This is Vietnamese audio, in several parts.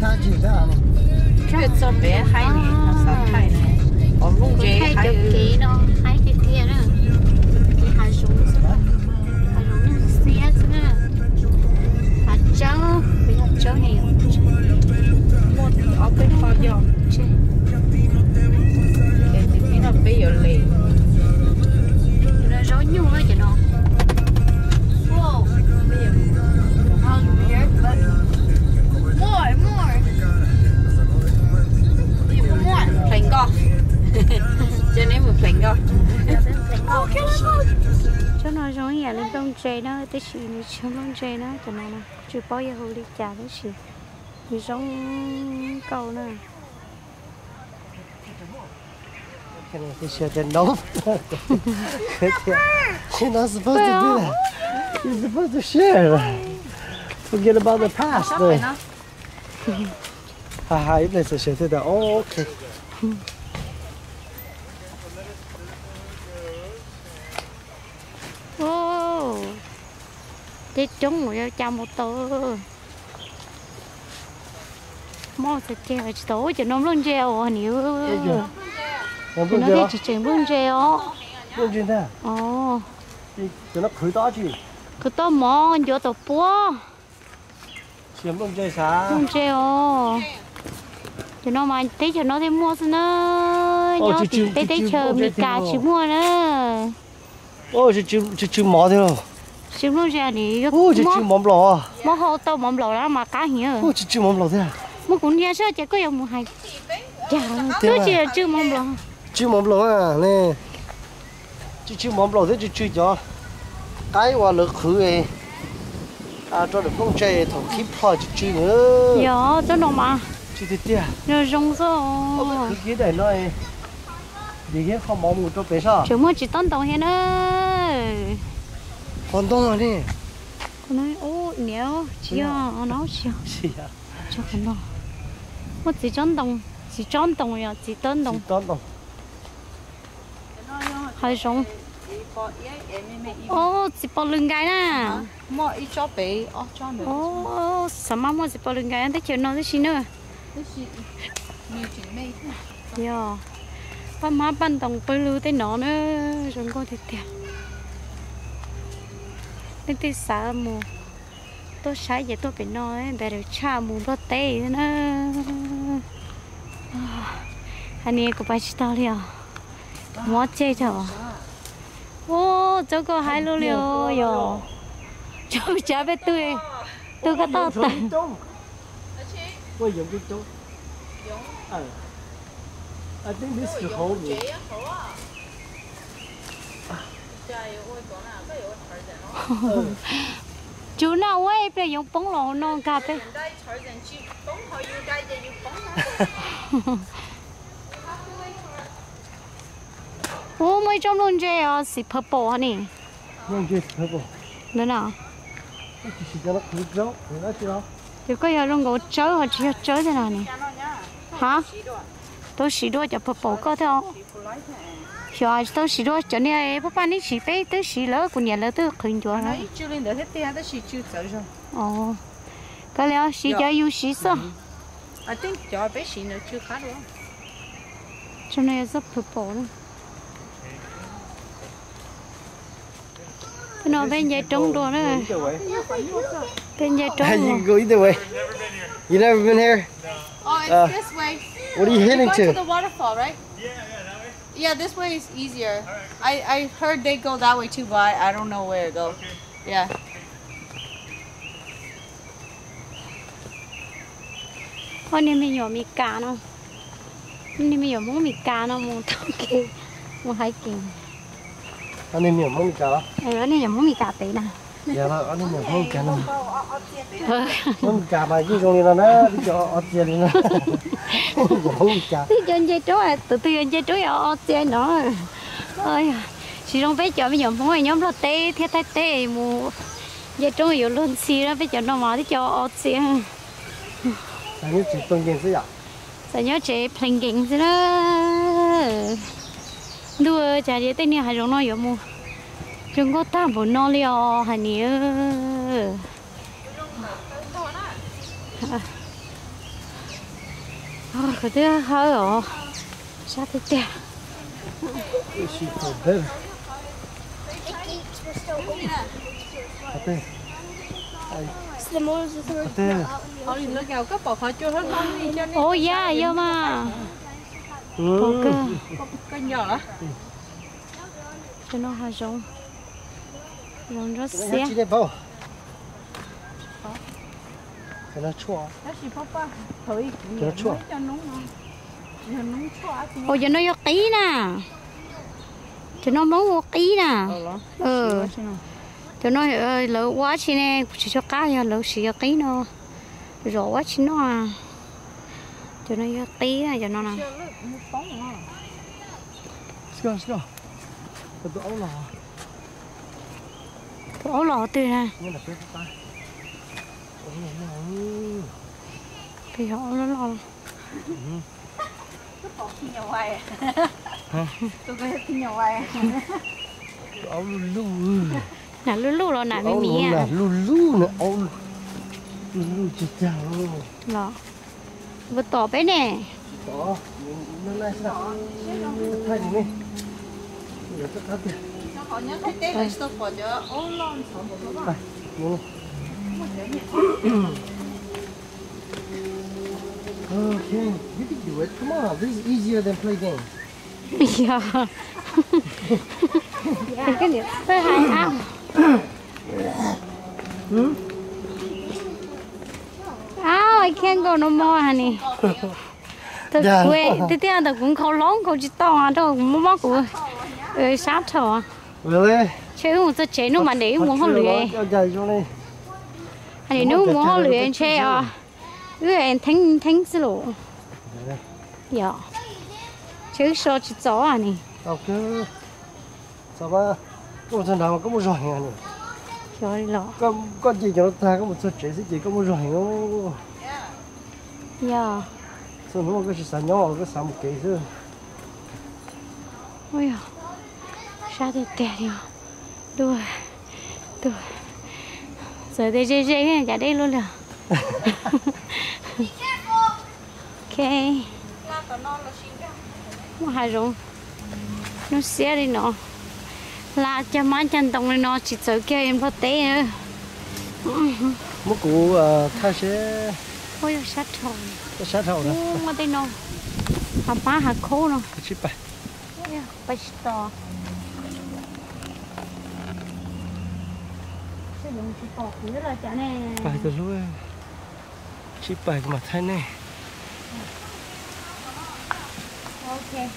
他几个啊？越做别海呢，那啥海呢？我弄这hai海chục ký đó hai chục ký đó thì hai súng nữa hai súng nữa xe nữa hạt cháu bị hạt cháu nhiều mua thì ở bên kho vô, chứ cái thì khi nó bây giờ lì, nó cho nên mình phèn co. cho nó giống như là đông chơi đó tới chị này chống đông chơi đó cho nó chỉ bao giờ hồi đi trả tới chị thì giống câu nè Cái này cái share the no. You're not supposed to do that. You're supposed to share. Forget about the past. Sắp rồi nó, Ha ha, ít này sẽ share thế đó. Oh, okay. ô chết trúng rồi cho một tờ mò sẽ treo chỉ tổ cho nó luôn treo nhiều Làm cho nó đi chỉ chỉ luôn treo Bước chưa thế? ồ cho nó khử đó chứ. cứ to mò cho tổ búa Chiếm bước chơi sao? luôn treo cho nó mà tí cho nó thêm mua xin nó tí tí chờ cả mua. chỉ mua nữa Ôi, chứ chứ chứ mò thế rồi. Chỉ luôn thì Ôi, chứ chứ mò mò lò. mò hồ tao mò lẩu đó mà cá nhiều Ôi, chứ chứ mò lò thế à? mà cũng nhà sao chỉ có một hai chả Thế tôi là chưa mong lòng Chứ mò lò à, nè. Chứ chứ mò lò thế chứ chứ cho. Cái qua lực khử ấy. À, cho được không chơi thằng kíp phò chứ chứ nữa. dạ cho nó mà Chứ thế thế à? rồi rong số Cái cái này nó ấy. Đi cái không mò một chỗ bé sao? chúng mới chỉ tấn đồng hết nữa Còn đông rồi nè. con nói ô nếu chỉ à nó chỉ Gì à? cho con nó một chỉ tấn đồng chỉ tấn đồng ya chỉ tấn đồng tốn đồng. đi bỏ em em ô chỉ bao lưng gai nè mua ít cho bé, ở cho nữa. ô sao mà mua chỉ bao lưng gai tới chiều nó tới xin nữa Thế chị, nhiều chuyện mê thế. dạ ba má ban đồng bơi lưu tới nó nữa rồi con thì tiền nên thì sợ mù tôi sợ vậy tôi phải nói để được cha mù nó tê nữa à, anh ấy có phải chỉ tao liền mua chơi cho ô chỗ có hai lô liều yo chỗ chả biết tôi tôi có tao tận Ôi, dùng cái chỗ. Ờ. I think this could hold me. Ừ. chú nào ấy. Bây giờ bóng lò non cà phê ô mấy trong luôn chơi à xì purple hả nè? Nhưng cái thật bộ. nữa nào. Chỉ chỉ cho nó khử chỗ. Để nó chứ đâu. chỉ có giờ luôn có chớ hoặc chỉ chớ thế nào nè? Hả? Tôi xì đua cho purple có theo Rồi tôi xì đua cho nên bố ba ní xì bé tôi xì lỡ của nhà lỡ tôi khuyên cho nó chưa lên được hết tiền, đó chị chưa tới rồi. ồ cái lẽ xì cho yêu xì sao I think cho bé chị nữa chưa khá đúng cho nên rất purple luôn cái nó bên dây trống đùa nữa bên dây trống you go either way. You never been here? Oh, it's Uh, this way. What are you heading to to? the waterfall, right? Yeah, yeah. Yeah, this way is easier. I, I heard they go that way too, but I, I don't know where to go. Yeah. Thôi nên mình nhỏ mì cá nó nên mình nhỏ muốn mì cá nó muốn thằng kia muốn hai kiện Anh em hiểu mong cả. Ờ đó nên nhỏ muốn mì cá tí nè Dạ là anh cả nó. Ờ Mong cả mà cái con này nó đi cho ở tiền đi nó. Mong cả. Thế cho anh dây trối à từ anh dây trối ở chơi nó ơi chỉ trong bé chợ bây giờ mỗi nhóm là tê thiết thay tê mù dây trối nhiều luôn xì đó bây giờ nó mà đi cho ở chơi Anh ấy chỉ tuần tiền gì ạ? Sao nhớ chị playing game thế đó Đùa chả đi tên này hay giống nó giống mù Chúng có ta bộ nó liò hả nhỉ à cái thứ hơi ở sao thế tè She for yo ma. Ừ. ok có nhỏ đó. cho nó hai giống giống rất Cái xe này chỉ để bao. Cái nó chua. Đó là papa. Thôi, Cho nó chua. cho nó ngon. Cho nó chua thì ôi cho nó vô ký nè cho nó muốn vô ký nè Ờ, ừ cho nó ờ, lỡ quá chi nè chỉ cho cá giờ lỡ xì vô ký nó quá chi nó à cho nó vô ký nè cho nó nè Let's go, let's go. Ổ lò tươi nó. thì họ nó nhỏ hoài. Áo lu lu. mì Áo mì lu à lu lu nè. Áo lu. Lu chỉ chào. lò vừa tỏ bé nè Đó. Nó này sao? Thay gì nè. Giờ tất cả tiền. Họ nhớ thấy tết là stop Okay, you can do it. Come on, this is easier than play games. Yeah. yeah. Cái gì? phải hai ăn. Hmm? Oh, I can't go no more, honey. Tôi Dạ. quê, tôi tiếc là cũng không lớn, không chỉ to à, đâu cũng mua móc của ừ, sát thở. Really? Chứ một tôi chế nó mà để muốn không lười. Cho cho. Honey, nếu muốn không lười chế à. Ừ, em thánh thánh xí lộ. Dạ. Chứ sao chỉ gió à nè. Ok. Sao ba? Một thằng nào mà có một rồi à nè. Rồi lọ. Có có gì cho nó ta có một số sẽ chỉ có một rồi không? Dạ. Sao nó có sự sáng nhỏ có sáng một cái thôi. Ôi à. Sao thì tè đi à. Đùa. Đùa. Giờ đây chơi chơi cái cả đây luôn rồi. ok. Một hai rồng. Nó xé đi nó. Là cho má chân tông lên nó chỉ sợ kia em phát tế nữa. Một cú ờ, thay sẽ Ôi à, sát có sát đó. Ô, mà tên nó. Hả má hả khô nó. Chip à, bạch to. Cái đường chỉ bỏ cứ là chả nè. Bài từ lúc chip bài mà thay này. Ok.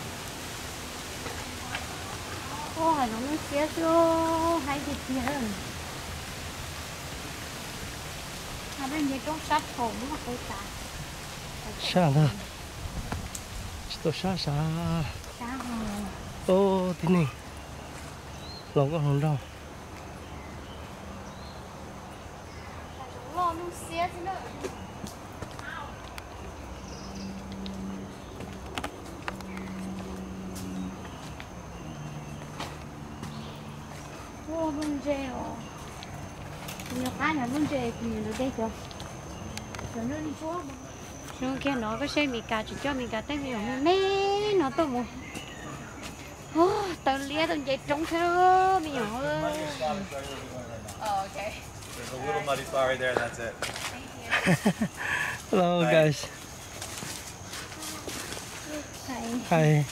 Ô, hải nó xé cho hai cái kia. Hà bên dưới trong sát thổ nó phải cả. Sao đó? Chỉ tôi sao sao? Ô, thế này. Lòng có hồng đâu. Nữa. Ô, luôn dê rồi. Nhiều cái là luôn dê thì nó đây chưa? Rồi nó đi xuống. Xuống kia nó có xe mì cà chỉ cho mì cà tay mì nó mê nó tôi. Ô, tao lia tao dậy trống thế đó, mì nhỏ ơi. Oh, okay. There's a little muddy right there, that's it. Hello guys. Thầy. Hi.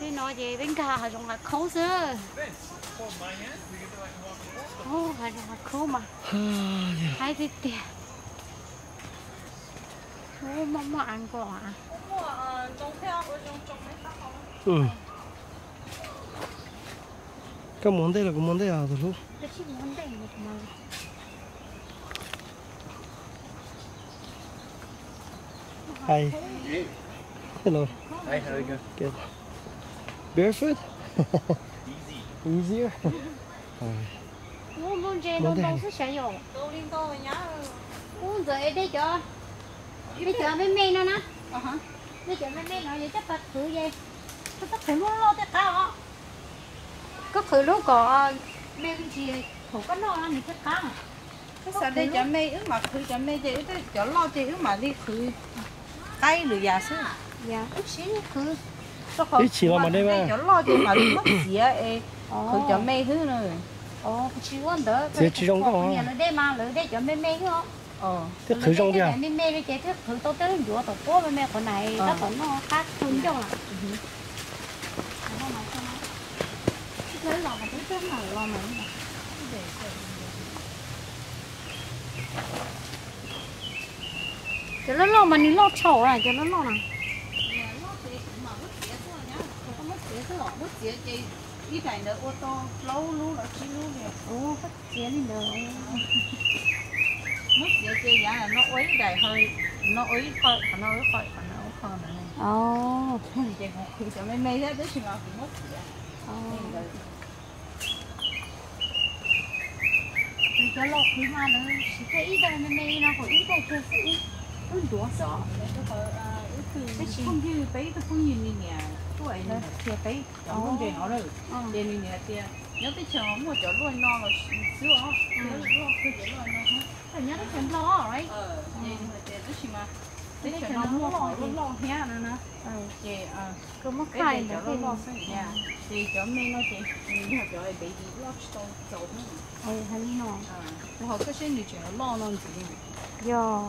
Thế nói gì bên cả dùng hạt khô xưa. Ô, dùng hạt khô mà. Hai cái tiền. Ô, mong mà ăn quả. Ừ. Cái món đây là cái món đây à từ lúc. Tôi chỉ muốn để một màu. Hi. Hello. Hey, how you doing? Good. Barefoot? Easier. Ô, muốn Muốn nó đây đâu sẽ xảy rồi. Tôi liên tô rồi nhá. Giờ em đây cho. Bây giờ bên mẹ nó nè. Ờ hả? Bây giờ bên mẹ nó vậy chắc phải thử vậy. Tôi có thử luôn lo tới cao Có thử lúc có mẹ cái gì thủ có nó là mình cao. cái sao đây cho mấy ứ mà khử cho để ứ cho lo để ứ mà đi khử cái lửa già sao dạ xí khử. Ý chỉ là mà đây mà. cho lo để mà mất gì á khử cho mấy thứ nữa ồ chỉ quan đỡ Thế chỉ trong đó. nhà nó đây mà lỡ đây cho mẹ mẹ không? Ờ Thế khử trong đi à? mẹ mẹ đi chơi thức khử tôi tới rửa tổ phố mẹ mẹ con này Ờ. nó còn nó khác thương 내려가 절대 날라면 근데 cái nó lo mà nó lo chầu này cái nó lo này đi chạy nữa ô tô lâu lú là chỉ lú kìa ô phát triển đi nữa mất dễ chơi giá là nó ấy đầy hơi nó ấy thôi còn nó ấy thôi còn nó ấy thôi mà này ồ chạy một khi chạy mấy mấy đó tới chừng nào thì mất dễ Thì cho khí mà nó chỉ cái ít đâu nên đây nó có ít đâu chứ ít. Nó đùa sợ. cái không như bấy cái không như này nè tuổi nó thì bấy không chơi nó rồi để này nè thì nhớ tới chờ mua chỗ luôn no là xíu á nhớ cái chỗ luôn no nhớ đến chuyện lo rồi. ờ vậy mà thì nó chỉ mà cái chỗ nó mua hỏi nó lo hé nè ờ chị ờ Cứ mất khai nữa thì lo xây nhà thì chỗ mình nó chị mình chỗ ấy bị đi chỗ chỗ nữa Ừ, hay nó. ờ rồi họ cái xin đi chỗ nó lo nó gì Giờ.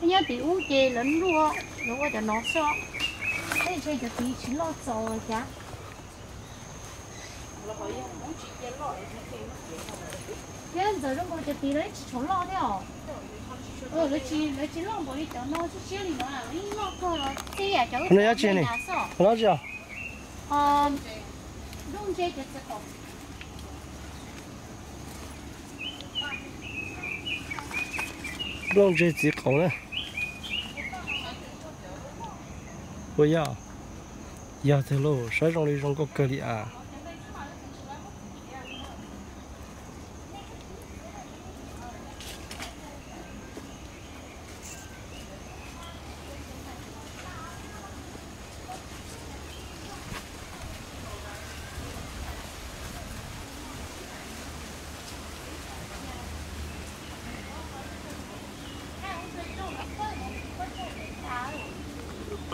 Nhớ thì uống chè lẫn lúa, lúa cho nó sợ. Thế chơi cho tí chỉ lo sợ rồi chả. Thế giờ nó ngồi cho tí đấy chỉ lo thế hả? Ừ, nó chỉ nó chỉ lo bởi cho nó chứ thì nó là nó rồi. Thế à cháu. Nó chè này. Nó chưa? Ờ, chè cho sẽ có. Long chơi chỉ cầu nè. Ôi ya. Ya thế lô, sai trong đi trong có cơ đi à. Ô, nó sẽ tiếc chi à? Thì chút thọ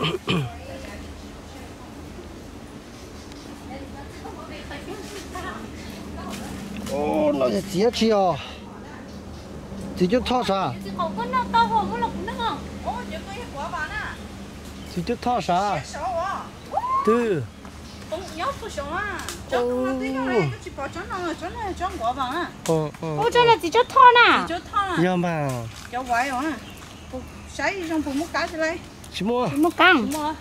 sao? Chứ không có nó to hơn, có lộc nó không? ô chỗ cái quả bà nè Thì chút thọ sao? sáu à Tư. cũng nhớ phụ sống à cho nó tí cái này chỉ bỏ cho nó cho nó cho quả bà nè Ờ, ờ. Ô, cho là chỉ cho thọ nè. cho Ya mà. cho quái à sáng trong phụ một cái gì đây Chỉ mua. Căng. mua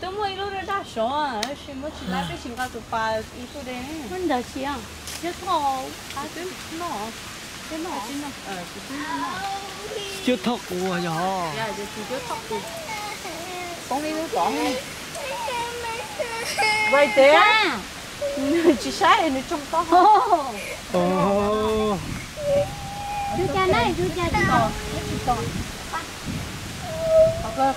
tôi mua lúc đó đã à chỉ mới chỉ lấy cái cái tụi bà ít số đây nè Mình đợi chị à? Cho thọ. à cái nó cái nó cái nó ờ cái nó Chưa thọ của ya. dạ chỉ có thóc tụi con đi nó đi vậy thế chỉ sai nó trong to. Chú cha này, chú cha chú to. Có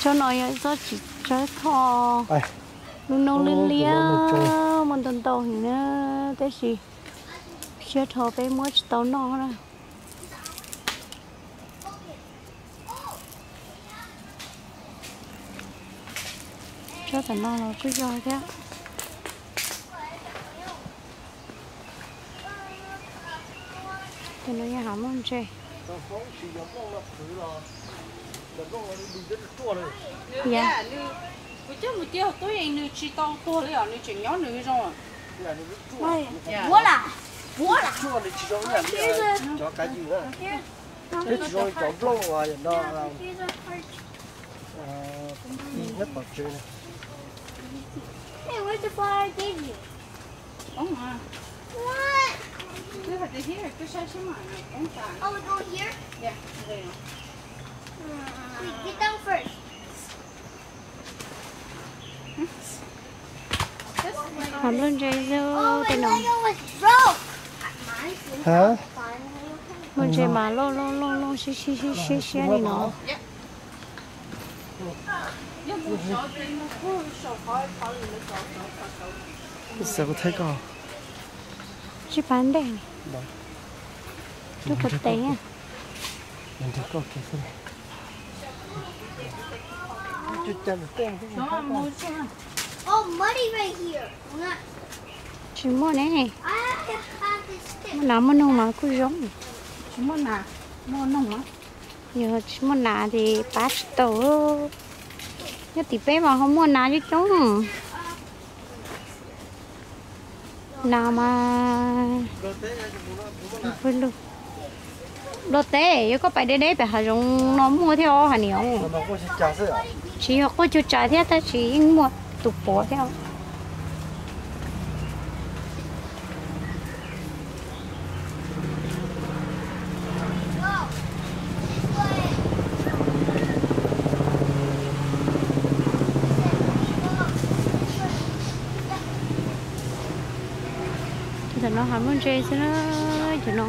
Cho nó cho chỉ cho. Ai. Nung nung lên lia. Mình tuần tàu thì nó thế gì. Chưa thọ bé mua tàu nó rồi. cho tận nó là cứ do thế thì nó nhà hàm không chơi dạ Tôi chứ một tiêu tôi anh nữ chỉ tao tôi lấy ở nữ chỉ nhớ nữ rồi bố là bố là Chua thì chỉ cái này cho cái gì nữa. Thế chỉ cho blong và nó là nhất bảo chơi này. Hey, where's the flower I gave you? ông à What? Cứ phải đi here. Cứ sai số mà Oh, we go here? dạ đây Wait, get down first. Hàm lên chơi dơ tên broke. Hả? Mình chơi mà lo lo lo lo xí xí xí xí xí này nó Sao có thấy con? Chỉ bán đèn chú có té à? Mình thấy có cái gì chút chân. Mua xe. Oh, muddy right here. Not- chỉ mua này này. Stick. làm mà nông mà cứ giống. Chỉ mua nà, mua nông á. giờ chỉ mua nà thì bắt tổ. Nhưng thì bé mà không mua nà chứ chúng nào mà phải luôn đồ tế yêu có phải đến đấy phải hà dùng nó mua theo hà nhiều nó nó có sẽ trả sự à chỉ học có chút trả theo ta chỉ mua tụ bỏ theo nó hàm muốn chơi chứ nó chứ nó.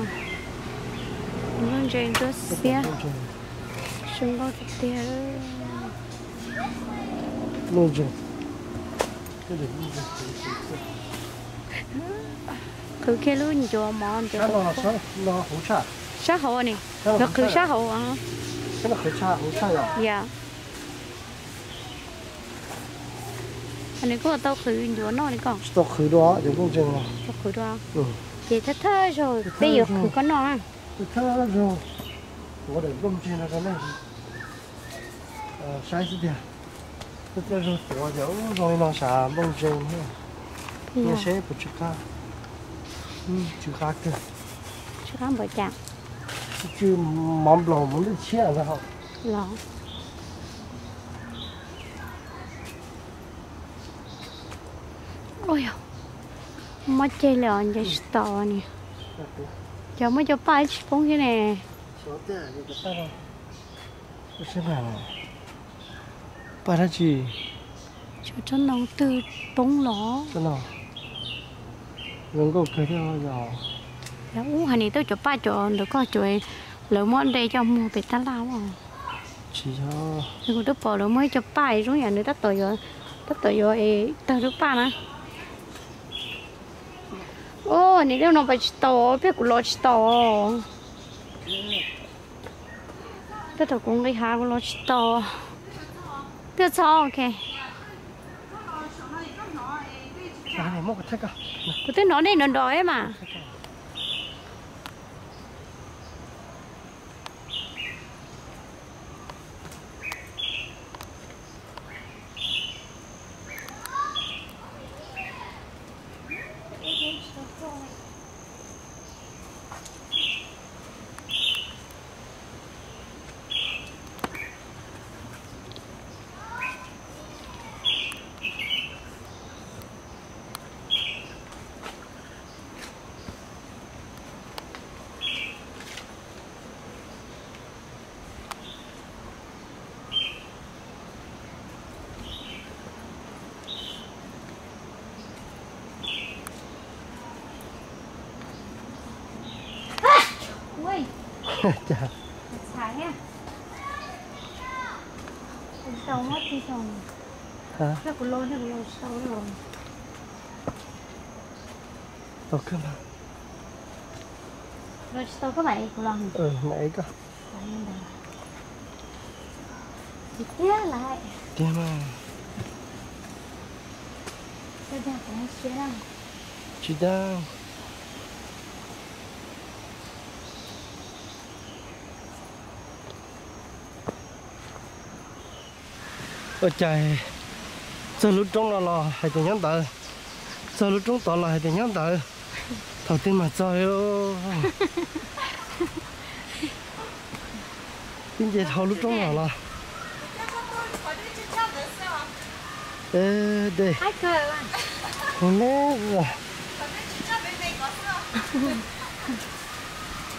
Muốn chơi cho xe. Xung quanh cái tiền rồi cái gì cứ cái luôn cho mòn cho nó nó hỗ trợ sát hậu này. Nó cứ sát hậu à cái nó hỗ trợ hỗ trợ à dạ anh ấy có tao khử đó nó này còn tao khử đó chúng cũng chừng tao khử đó ừ. Chị thơ thơ rồi bây giờ khử có nó thơ thơ rồi. À? Có để công trình là cái này. À, sai gì đi thơ thơ rồi tổ dấu rồi nó xả bông nó à? như thế của chúng ta chúng ta cơ chúng ta bởi chạm. Chứ mắm lòng muốn được chia là không lòng ôi mà chơi là chơi sто nè giờ mới cho bay bông cái nè sao mà ba ra gì cho cho nó từ bông ló cho nó nó có cái theo giờ là u hành này tôi cho ba cho được có cho lỡ món đây cho mua về ta lao à chỉ cho thì cũng được bỏ lỡ mới cho ba rồi nhà nữa ta tội rồi ta tội rồi ta được ba nữa ô nè đâu nó phải to biết của lót to biết thằng cũng cái há của lót to biết sao ok cái này mua cái thách à cái nó này nó đói mà Sáng nha Sâu hết đi sâu Hả? Nó cô lô, nó cô lô sâu rồi Tôi cứ mà Rồi sâu có mày cô lòng Ừ, mày có Chị kia lại Kia mà Tôi đang phải chia đâu Chia đâu ở trời. Giờ lúc trong là là hay tiền nhắn tờ. Giờ lúc trong tờ là hay tiền nhắn tờ. Thầu tiên mà trời ơi tin gì thầu lúc trong là là ê đây hôm nay là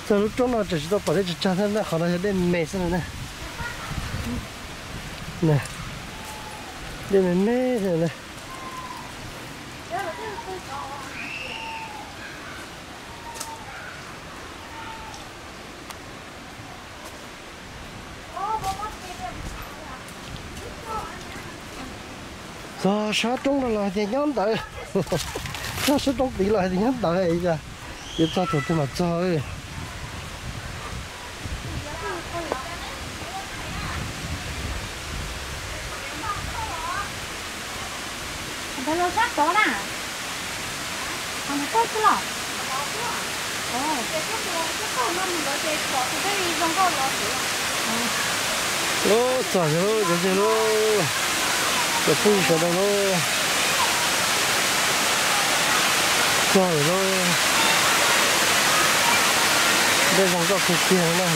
giờ lúc trong là chỉ có bỏ đấy chỉ cha thân là họ là để mẹ xem này nè để mẹ mẹ rồi này giờ sao trong là lại thì nhóm tới sao sao trong bị lại thì nhóm tới giờ, chúng ta cho cái mặt trời chơi còn nó tốt chứ lọ lô rồi, lô rồi, chả lô chả phu chả đâu lô lô đây vòng có cái kia này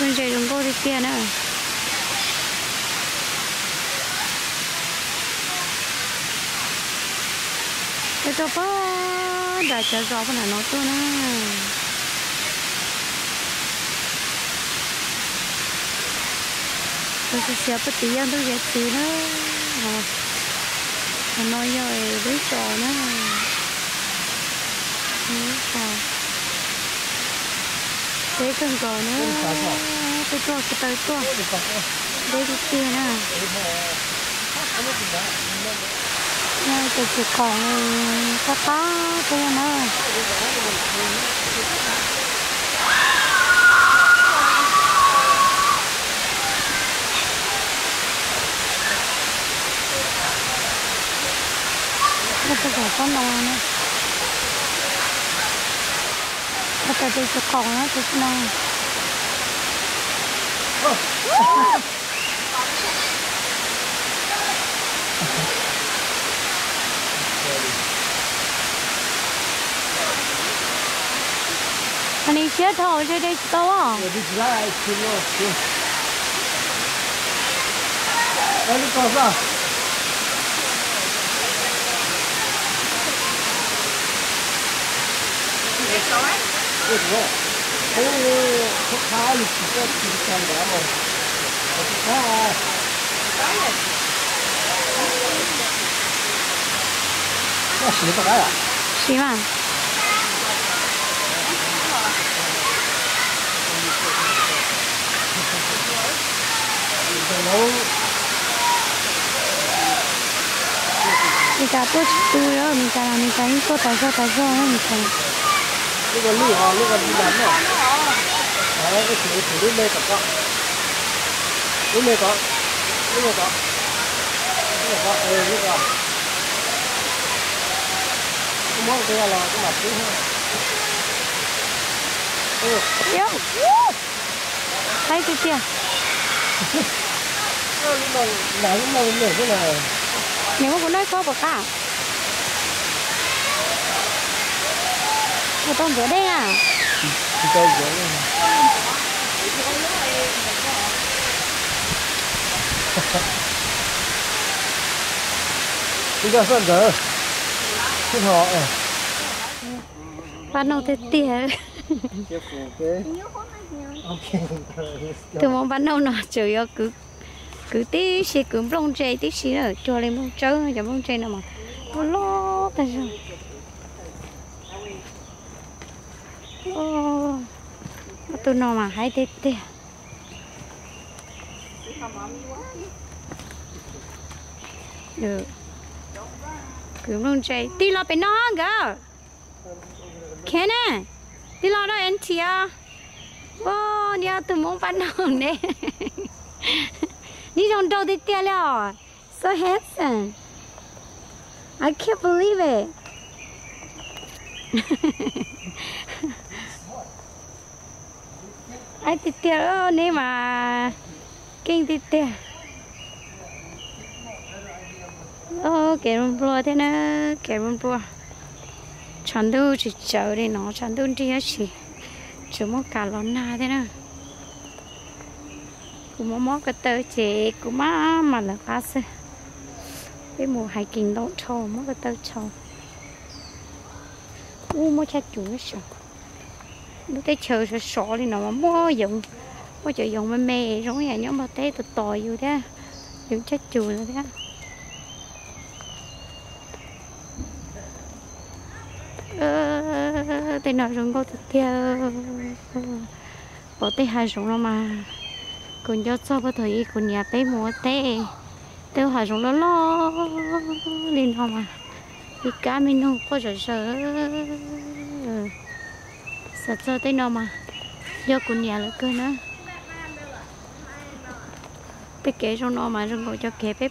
bên dưới đừng có đi kia nữa. Cái đó bơ đã cho gió cái này nó tôi nè. Tôi sẽ xếp bất tí ăn tôi sẽ xí nữa. Ờ. Nó nói rồi với trò nữa với trò thế cần cò nữa tôi cho cái tới to đây đi kia nè Này tôi chỉ còn có có tôi nữa Nó có phải con nào nữa Nó có tôi chỉ còn nó tôi chỉ nào anh đi chết thôi chứ đây đâu à đi ra xin lỗi đây đi con sao Ủa, ủa, cái thuốc khá thì chỉ có chỉ cần đó mà thuốc khá à nó xịt vào cái à xí mà rồi nấu mình cả tôi tôi đó mình cả là mình cả có tại sao tại sao nó mình cả lúc còn lì họ lúc còn đi làm rồi. Đấy cái thử thử lúc đây tập con lúc đây có lúc đây có lúc đây có ừ lúc đó cái món kia là cái mặt thứ hai. Ừ. Thấy cái kia? Nếu mà có nói có bậc cả của tôm rửa đây à? Tôm rửa đây đi ra sân rồi xin họ bạn nào thế. Tiền từ mong bạn nào nó chửi cứ cứ tí xí cứ bông chè tí xí nữa cho lên bông trâu cho bông chè nào mà lo tại sao lo ta rồi ô tôi nó mà hay thế tiệt được cứ bông chơi tí lo bên nó gà khen nè tí lo đó anh chị à ô nhà tôi muốn bắt đầu nè đi trong đâu đi tiêu 了 so handsome. I can't believe it ai đi tiêu nè mà kinh tiệt tiêu ô kẻ rung bùa thế nè, kẻ rung bùa. Chăn đâu chỉ chờ đi nó chăn đâu đi hết chỉ chỉ muốn cả lon na thế nè. Cũng muốn móc cái tờ chế cũng má mà là phá sư cái mùa hai kinh đâu trâu móc cái tờ trâu. U mua cha chủ nó xong nó cái chờ sợ sợ đi nó mà mua dùng mua chờ dùng mà mê rồi như nhóm mà té tụt tòi vô thế dùng chết chùi rồi thế ờ tên nào dùng có thịt kia bỏ tay hai dùng nó mà. Còn cho sao có thời còn nhà té mua té tay hai dùng nó lo lên không mà thì cá mình không có sợ sợ sợ sợ tay nào mà do còn nhà là cơ nữa bé kế trong nó mà rừng cho kế bé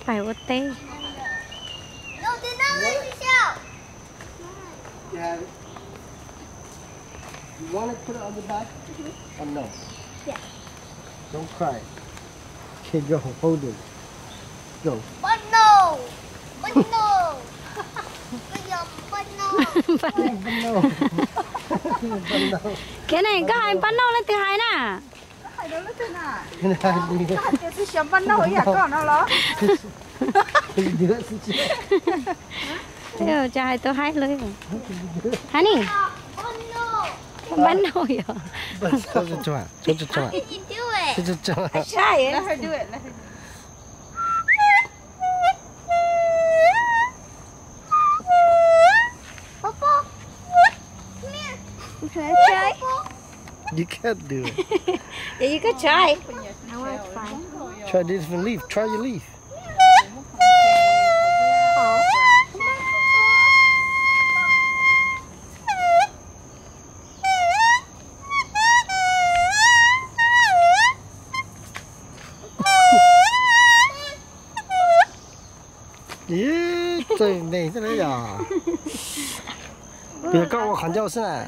shout. you have it you want to put it on the back or no Yeah. don't cry okay go hold it go But no. But no. But no. But no. but no but no cái này có hai bắt nâu lên từ hai nè à? thứ thế rồi trai tôi hai lưỡi hai nè Oh bắt nâu rồi cho cho cho cho cho cho cho cho cho. Let her do it. Let her do it. Papa. Come here. Can I try? You can't do it. yeah, you can try. I want to try. Try this one leaf. Try your leaf. 예, 저, 네, 있잖아요. 이거 깎고 간지 없으나.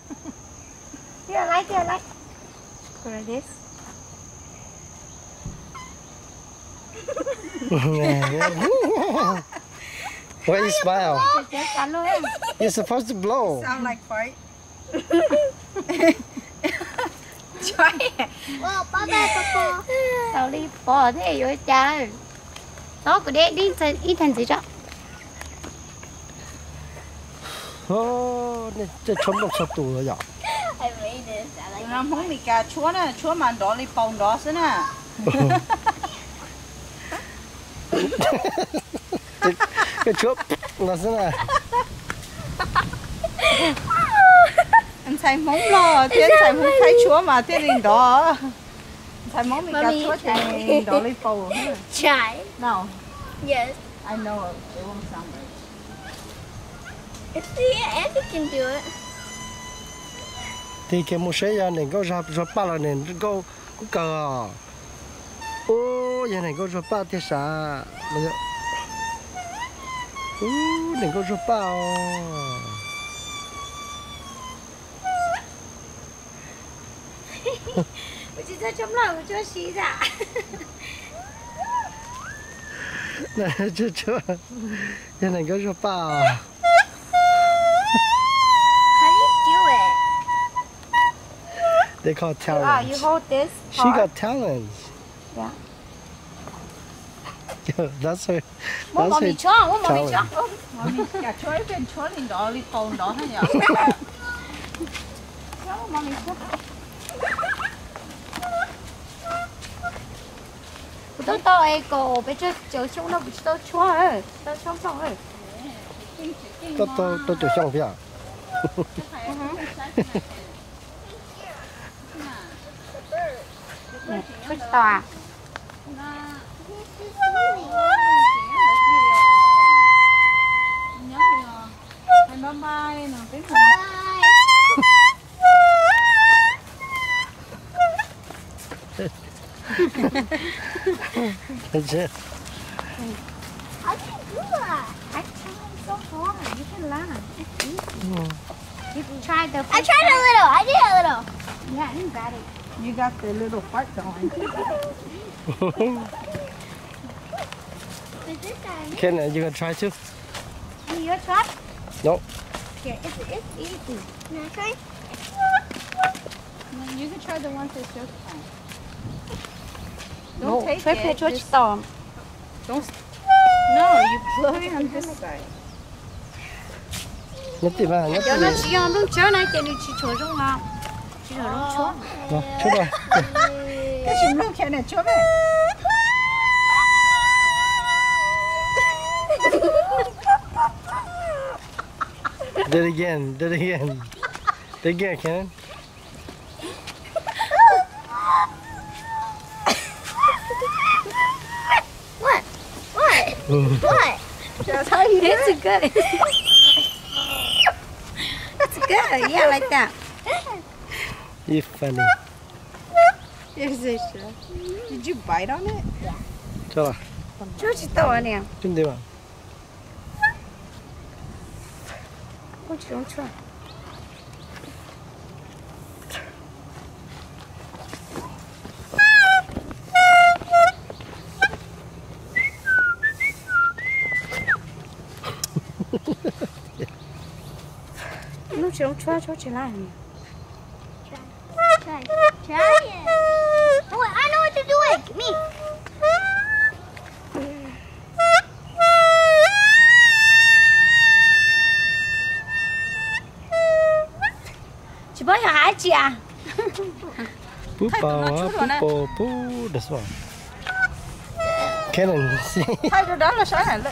like it, I like What are this? Why you smile? You're supposed to blow. Sound like fart. Try it. Wow, bye Papa. Sorry, bỏ thế rồi trời. Nó cứ để đi thành ít thành gì đó. Ô, này, cho chấm đồng sập tủ rồi? Làm không bị cả chúa nè, chúa mà đó đi bông đó xí nè. cái chuột nó sẽ là Anh xài móng lo, thế anh xài móng thấy chúa mà thế lên đó. Xài móng bị cả chúa thì đó đi bông. try. No, Yes. I know it. Won't sound right. See, Andy can do it thì cái mua xe này có rập rập ba là này có có cờ. Ô giờ này có rập ba thì sa bây giờ ô này có rập ba ô. Tôi chỉ cho chấm lòng cho xí dạ. Này chưa chưa Giờ này có rập ba They call Ah, you talents. hold this. She got talents. Yeah. that's her. Muốn That's mò mì her. cho, muốn mò mì cho. talent. Dạ chơi bên chơi lên đó đi tàu đó hay nhở? Muốn mò mì cho. tôi to ấy cô bây giờ chờ chung nó bị tôi chua rồi tôi xong xong rồi Tôi tôi tôi tôi xong phía. chút à Bye bye, nó biết That's it. Do you do that? I so hard you can learn it's easy you can try the I tried a little. I did a little. yeah you got it You got the little part going. Is this time? Ken, uh, you gonna try too? Can you try No. here it's, it's easy Can I try? You can try the ones that's just fine. no Don't take phải phải it. cho just- to No, you blow it on this side. Nhất tỷ ba, nhất cho tỷ. nó chỉ on đúng chỗ này cho nó chỉ chỗ trong nào chỉ chỗ đúng chỗ Đó, chút rồi. Cái chim lúc kia này chưa về. Do it again, do it again. Do it again, Ken. What? What? What? That's how you do it. It's good. That's good. Yeah, like that. You funny. Is it sure? Did you bite on it? Cho là, Chú chỉ to nè. chút đi mà. Cô chỉ đúng chỗ. Nó chỉ đúng chỗ chỗ chỉ lại nè. Try. Try it. Oh, wait, I know what to do it. Me. Chỉ bao giờ hái chị à? Poo bao, poo poo, poo. That's one. Ken, see? Hai đứa đó là sáng hẳn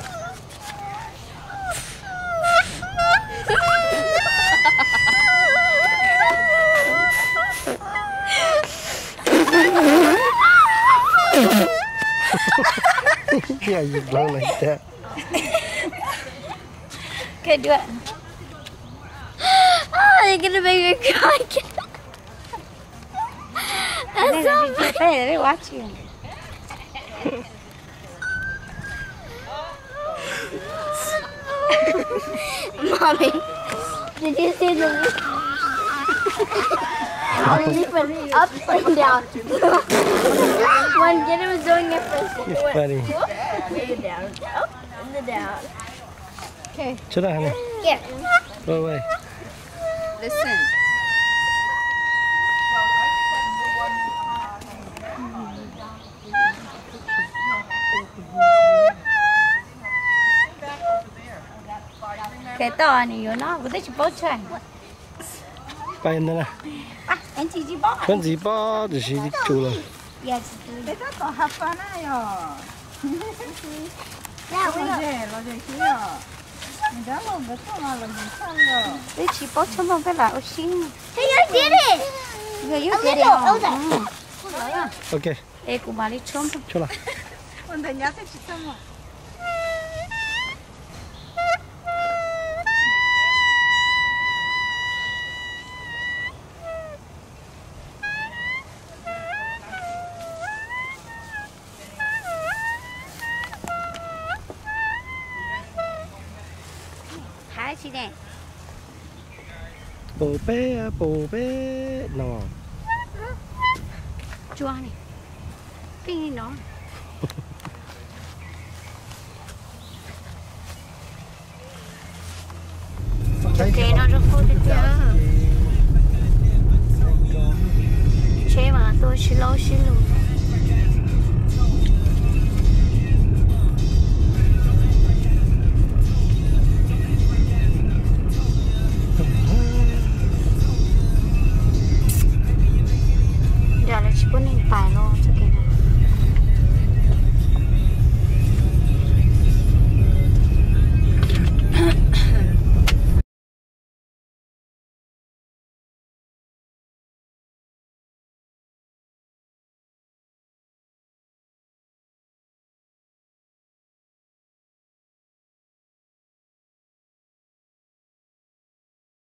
đấy. yeah, you blow like that. Okay, do it. Oh, they're gonna make me cry again. That's so funny. Hey, they watch you. Mommy, did you see the leaf went up and down? when Jenny was doing it first, You're funny. up and then down, up and then down. Chút rồi, honey. Yeah. Go away. Listen. Cái to này nó, có thể chỉ bó chơi. Bay nữa nè. Con gì bó, thì chỉ đi chủ tư. They don't go have fun á yo. Yeah, we Lo go. gì, lo gì kia. Mình đã làm cái chỗ nào làm gì sao chị nè bồ bé bồ bé nó chua này. Gì nó